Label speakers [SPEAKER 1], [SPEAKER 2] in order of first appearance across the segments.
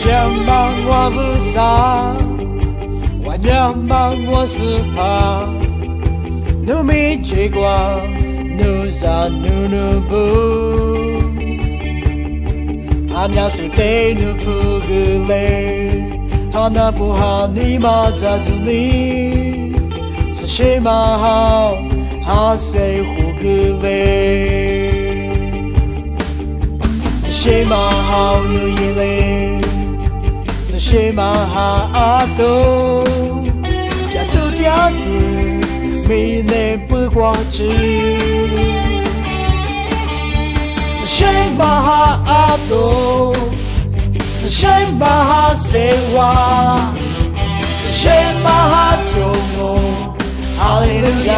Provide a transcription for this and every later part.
[SPEAKER 1] 想把我不杀，我想把我死怕，努米追光，努啥努努不，俺家是得努不个嘞，好那不好你妈咋是你，是谁嘛好，好谁胡个嘞，是谁嘛好努一嘞。谁嘛哈阿多，家头条子没能不挂枝。是谁嘛哈阿多，是谁嘛哈谁哇，是谁嘛哈救我，哈利路亚。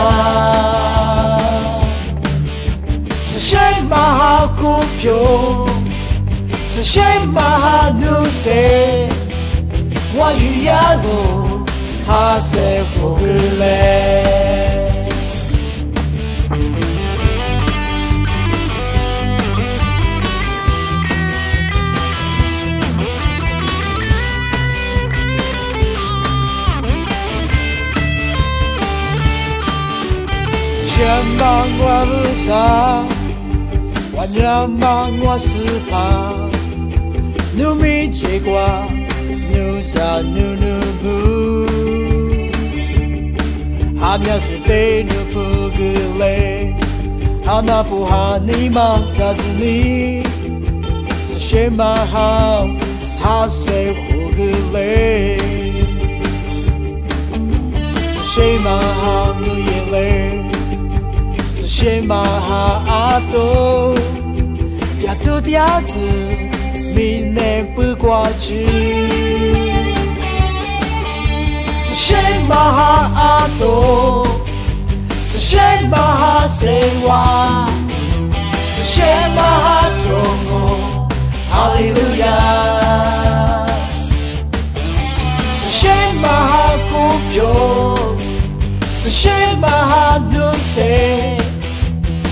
[SPEAKER 1] 是谁嘛哈股票，是谁嘛哈努谁。我与亚路哈塞胡格勒， 我不杀，我让帮我死怕，努米结果。努啥努努不，哈苗是得努不个嘞，好那不好你嘛咋子你，是谁嘛好，好谁胡个嘞， 是谁嘛好阿多，呀多嗲子。明年不挂枝，是谁嘛哈阿多？是谁嘛哈谁哇？是谁嘛哈中我？哈利路亚！是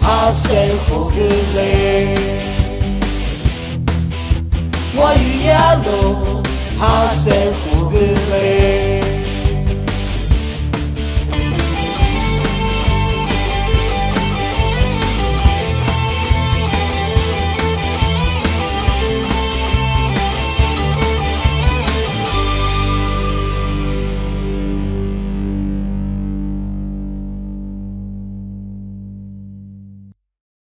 [SPEAKER 1] 是谁嘛哈阿多？是谁嘛哈谁哇？是谁嘛哈中我？哈利路亚！是谁嘛哈